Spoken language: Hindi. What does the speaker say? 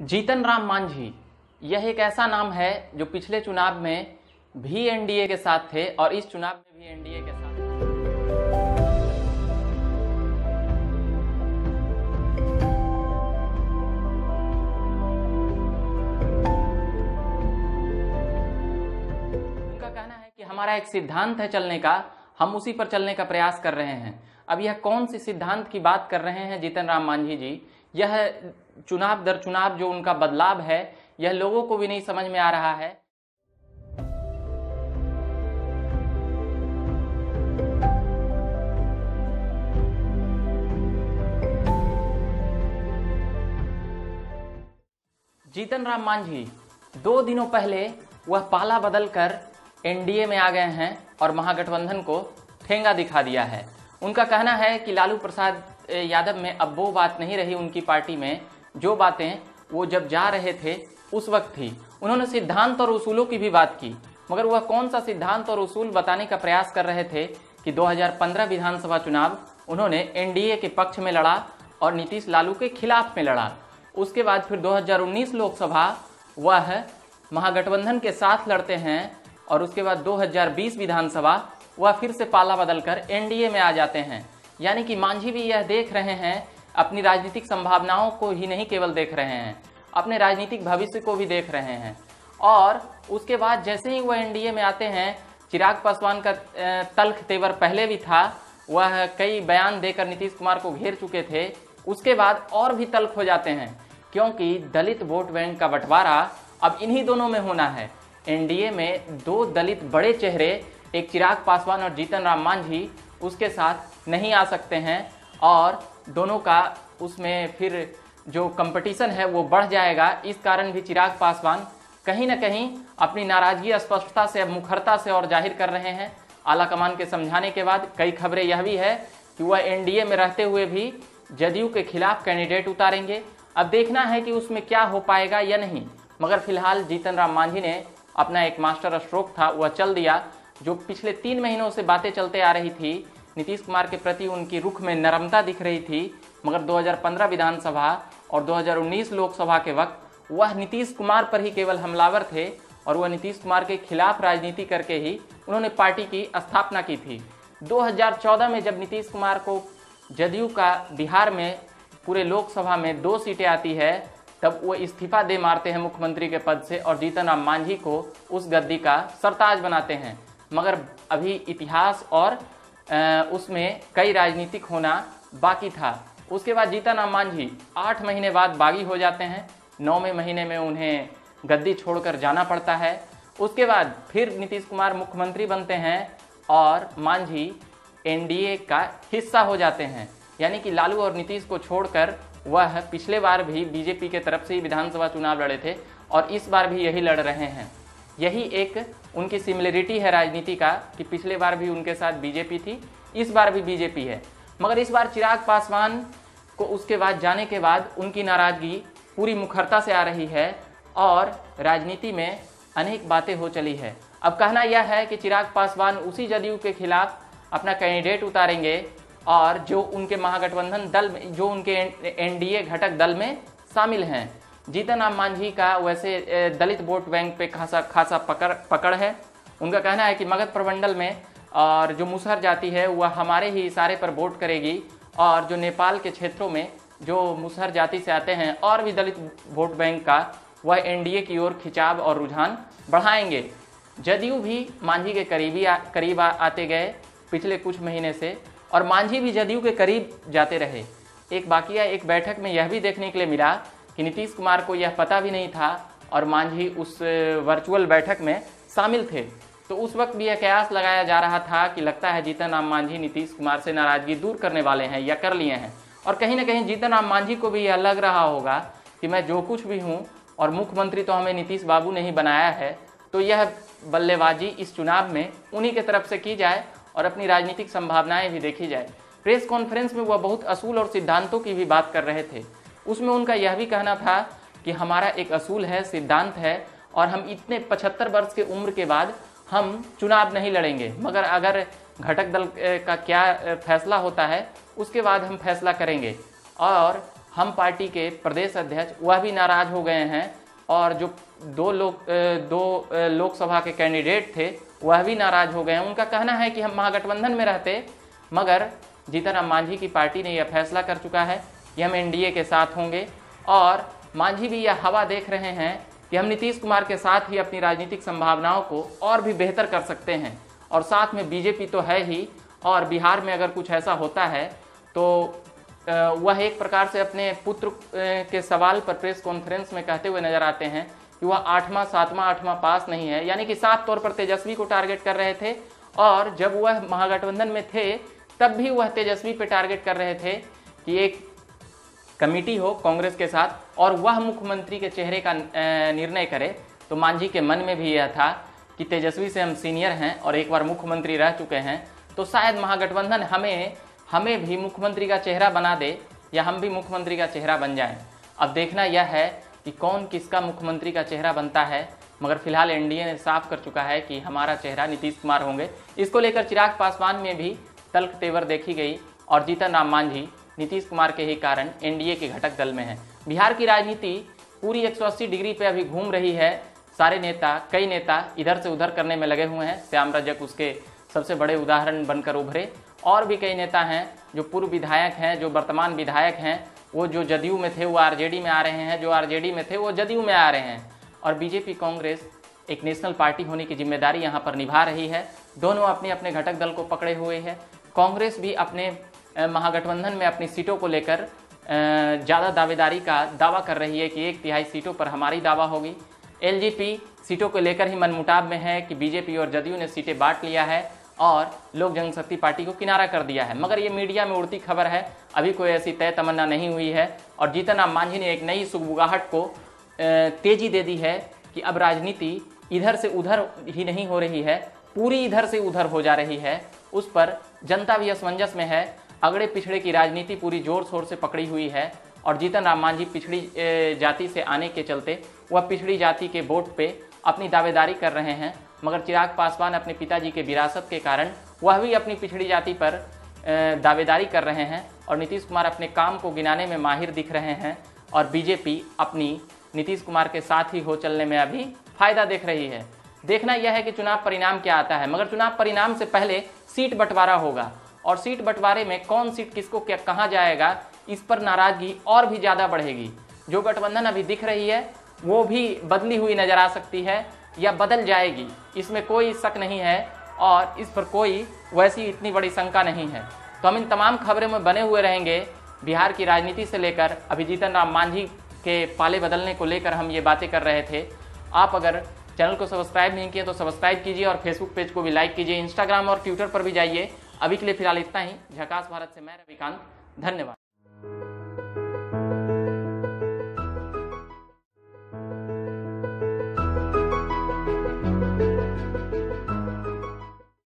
जीतन राम मांझी, यह एक ऐसा नाम है जो पिछले चुनाव में भी एनडीए के साथ थे और इस चुनाव में भी एनडीए के साथ उनका कहना है कि हमारा एक सिद्धांत है चलने का, हम उसी पर चलने का प्रयास कर रहे हैं। अब यह कौन सी सिद्धांत की बात कर रहे हैं, जीतन राम मांझी जी? यह चुनाव दर, चुनाव जो उनका बदलाव है, यह लोगों को भी नहीं समझ में आ रहा है। जीतन राम मांझी, दो दिनों पहले वह पाला बदलकर एनडीए में आ गए हैं और महागठबंधन को ठेंगा दिखा दिया है। उनका कहना है कि लालू प्रसाद यादव में अब वो बात नहीं रही उनकी पार्टी में। जो बातें वो जब जा रहे थे, उस वक्त थी। उन्होंने सिद्धांत और उसूलों की भी बात की। मगर वह कौन सा सिद्धांत और उसूल बताने का प्रयास कर रहे थे कि 2015 विधानसभा चुनाव उन्होंने एनडीए के पक्ष में लड़ा और नीतीश लालू के खिलाफ में लड़ा। उसके बाद फिर 2019 लोकसभा वह महागठबंधन के साथ लड़ते हैं और उसके बाद 2020 विधानसभा वह फिर से पाला बदलकर एनडीए में आ जाते हैं। यानी कि मांझी भी यह देख रहे हैं अपनी राजनीतिक संभावनाओं को ही नहीं केवल देख रहे हैं, अपने राजनीतिक भविष्य को भी देख रहे हैं। और उसके बाद जैसे ही वह एनडीए में आते हैं, चिराग पासवान का तल्ख तेवर पहले भी था, वह कई बयान देकर नीतीश कुमार को घेर चुके थे, उसके बाद और भी तल्ख हो जाते हैं, क्योंकि दलित वोट बैंक का बंटवारा अब इन्हीं दोनों में होना है। एनडीए में दो दलित बड़े चेहरे, एक चिराग पासवान और जीतन राम मांझी, उसके साथ नहीं आ सकते हैं, और दोनों का उसमें फिर जो कंपटीशन है वो बढ़ जाएगा। इस कारण भी चिराग पासवान कहीं ना कहीं अपनी नाराज़गी स्पष्टता से, मुखरता से और ज़ाहिर कर रहे हैं। आला कमान के समझाने के बाद कई खबरें यह भी है कि वह एनडीए में रहते हुए भी जदयू के खिलाफ कैंडिडेट उतारेंगे। अब देखना है कि उसमें क्या हो पाएगा या नहीं। मगर फ़िलहाल जीतन राम मांझी ने अपना एक मास्टर स्ट्रोक था, वह चल दिया, जो पिछले तीन महीनों से बातें चलते आ रही थी नीतीश कुमार के प्रति उनकी रुख में नरमता दिख रही थी, मगर 2015 विधानसभा और 2019 लोकसभा के वक्त वह नीतीश कुमार पर ही केवल हमलावर थे और वह नीतीश कुमार के खिलाफ राजनीति करके ही उन्होंने पार्टी की स्थापना की थी। 2014 में जब नीतीश कुमार को जदयू का बिहार में पूरे लोकसभा में दो सीटें आती है, तब वो इस्तीफा दे मारते हैं मुख्यमंत्री के पद से और जीतन राम मांझी को उस गद्दी का सरताज बनाते हैं। मगर अभी इतिहास और उसमें कई राजनीतिक होना बाकी था। उसके बाद जीतन मांझी। आठ महीने बाद बागी हो जाते हैं। नौवें महीने में उन्हें गद्दी छोड़कर जाना पड़ता है। उसके बाद फिर नीतीश कुमार मुख्यमंत्री बनते हैं और मांझी एनडीए का हिस्सा हो जाते हैं। यानी कि लालू और नीतीश को छोड़कर वह पिछले बार भी बीजेपी के तरफ़ से ही विधानसभा चुनाव लड़े थे और इस बार भी यही लड़ रहे हैं। यही एक उनकी सिमिलरिटी है राजनीति का कि पिछले बार भी उनके साथ बीजेपी थी, इस बार भी बीजेपी है। मगर इस बार चिराग पासवान को उसके बाद जाने के बाद उनकी नाराज़गी पूरी मुखरता से आ रही है और राजनीति में अनेक बातें हो चली है। अब कहना यह है कि चिराग पासवान उसी जदयू के खिलाफ अपना कैंडिडेट उतारेंगे और जो उनके महागठबंधन दल में, जो उनके एनडीए घटक दल में शामिल हैं। जीतन राम मांझी का वैसे दलित वोट बैंक पे खासा खासा पकड़ पकड़ है। उनका कहना है कि मगध प्रमंडल में और जो मुसहर जाति है वह हमारे ही इशारे पर वोट करेगी और जो नेपाल के क्षेत्रों में जो मुसहर जाति से आते हैं और भी दलित वोट बैंक का वह एनडीए की ओर खिंचाव और रुझान बढ़ाएँगे। जदयू भी मांझी के करीबी आ, करीब आ, आते गए पिछले कुछ महीने से और मांझी भी जदयू के करीब जाते रहे। एक बाकिया एक बैठक में यह भी देखने के लिए मिला कि नीतीश कुमार को यह पता भी नहीं था और मांझी उस वर्चुअल बैठक में शामिल थे। तो उस वक्त भी यह कयास लगाया जा रहा था कि लगता है जीतन राम मांझी नीतीश कुमार से नाराज़गी दूर करने वाले हैं या कर लिए हैं। और कहीं ना कहीं जीतन राम मांझी को भी यह लग रहा होगा कि मैं जो कुछ भी हूँ और मुख्यमंत्री तो हमें नीतीश बाबू ने ही बनाया है तो यह बल्लेबाजी इस चुनाव में उन्हीं के तरफ़ से की जाए और अपनी राजनीतिक संभावनाएँ भी देखी जाए। प्रेस कॉन्फ्रेंस में वह बहुत असूल और सिद्धांतों की भी बात कर रहे थे। उसमें उनका यह भी कहना था कि हमारा एक असूल है, सिद्धांत है, और हम इतने पचहत्तर वर्ष के उम्र के बाद हम चुनाव नहीं लड़ेंगे। मगर अगर घटक दल का क्या फैसला होता है, उसके बाद हम फैसला करेंगे। और हम पार्टी के प्रदेश अध्यक्ष, वह भी नाराज़ हो गए हैं, और जो दो लोग दो लोकसभा के कैंडिडेट थे, वह भी नाराज़ हो गए हैं। उनका कहना है कि हम महागठबंधन में रहते, मगर जीतन राम मांझी की पार्टी ने यह फैसला कर चुका है। कि हम एनडीए के साथ होंगे और मांझी भी यह हवा देख रहे हैं कि हम नीतीश कुमार के साथ ही अपनी राजनीतिक संभावनाओं को और भी बेहतर कर सकते हैं। और साथ में बीजेपी तो है ही और बिहार में अगर कुछ ऐसा होता है तो वह एक प्रकार से अपने पुत्र के सवाल पर प्रेस कॉन्फ्रेंस में कहते हुए नज़र आते हैं कि वह आठवां, सातवां, आठवां पास नहीं है। यानी कि साफ़ तौर पर तेजस्वी को टारगेट कर रहे थे और जब वह महागठबंधन में थे, तब भी वह तेजस्वी पे टारगेट कर रहे थे कि एक कमेटी हो कांग्रेस के साथ, और वह मुख्यमंत्री के चेहरे का निर्णय करे तो मांझी के मन में भी यह था कि तेजस्वी से हम सीनियर हैं और एक बार मुख्यमंत्री रह चुके हैं तो शायद महागठबंधन हमें हमें भी मुख्यमंत्री का चेहरा बना दे, या हम भी मुख्यमंत्री का चेहरा बन जाएँ। अब देखना यह है कि कौन किसका मुख्यमंत्री का चेहरा बनता है, मगर फ़िलहाल एनडीए ने साफ़ कर चुका है कि हमारा चेहरा नीतीश कुमार होंगे। इसको लेकर चिराग पासवान में भी तल्ख तेवर देखी गई, और जीतन राम मांझी नीतीश कुमार के ही कारण एनडीए के घटक दल में है। बिहार की राजनीति पूरी 180 डिग्री पे अभी घूम रही है। सारे नेता, कई नेता इधर से उधर करने में लगे हुए हैं। श्याम रजक उसके सबसे बड़े उदाहरण बनकर उभरे। और भी कई नेता हैं जो पूर्व विधायक हैं, जो वर्तमान विधायक हैं, वो जो जदयू में थे, वो आरजेडी में आ रहे हैं। जो आरजेडी में थे, वो जदयू में आ रहे हैं। और बीजेपी कांग्रेस एक नेशनल पार्टी होने की ज़िम्मेदारी यहाँ पर निभा रही है। दोनों अपने अपने घटक दल को पकड़े हुए हैं। कांग्रेस भी अपने महागठबंधन में अपनी सीटों को लेकर ज़्यादा दावेदारी का दावा कर रही है कि एक तिहाई सीटों पर हमारी दावा होगी। एलजीपी सीटों को लेकर ही मनमुटाव में है कि बीजेपी और जदयू ने सीटें बांट लिया है और लोक जनशक्ति पार्टी को किनारा कर दिया है। मगर ये मीडिया में उड़ती खबर है, अभी कोई ऐसी तय तमन्ना नहीं हुई है और जीतन राम मांझी ने एक नई सुगबुगाहट को तेज़ी दे दी है कि अब राजनीति इधर से उधर ही नहीं हो रही है, पूरी इधर से उधर हो जा रही है, उस पर जनता भी असमंजस में है। अगड़े पिछड़े की राजनीति पूरी ज़ोर शोर से पकड़ी हुई है और जीतन राम मांझी पिछड़ी जाति से आने के चलते वह पिछड़ी जाति के वोट पे अपनी दावेदारी कर रहे हैं, मगर चिराग पासवान अपने पिताजी के विरासत के कारण वह भी अपनी पिछड़ी जाति पर दावेदारी कर रहे हैं और नीतीश कुमार अपने काम को गिनाने में माहिर दिख रहे हैं और बीजेपी अपनी नीतीश कुमार के साथ ही हो चलने में अभी फ़ायदा देख रही है। देखना यह है कि चुनाव परिणाम क्या आता है, मगर चुनाव परिणाम से पहले सीट बंटवारा होगा। और सीट बंटवारे में कौन सीट किसको क्या कहाँ जाएगा, इस पर नाराज़गी और भी ज़्यादा बढ़ेगी। जो गठबंधन अभी दिख रही है, वो भी बदली हुई नज़र आ सकती है या बदल जाएगी। इसमें कोई शक नहीं है और इस पर कोई वैसी इतनी बड़ी शंका नहीं है। तो हम इन तमाम खबरों में बने हुए रहेंगे। बिहार की राजनीति से लेकर अभी जीतन राम मांझी के पाले बदलने को लेकर हम ये बातें कर रहे थे। आप अगर चैनल को सब्सक्राइब नहीं किए तो सब्सक्राइब कीजिए और फेसबुक पेज को भी लाइक कीजिए। इंस्टाग्राम और ट्विटर पर भी जाइए। अभी के लिए फ़िलहाल इतना ही। झकास भारत से मैं रविकांत। धन्यवाद।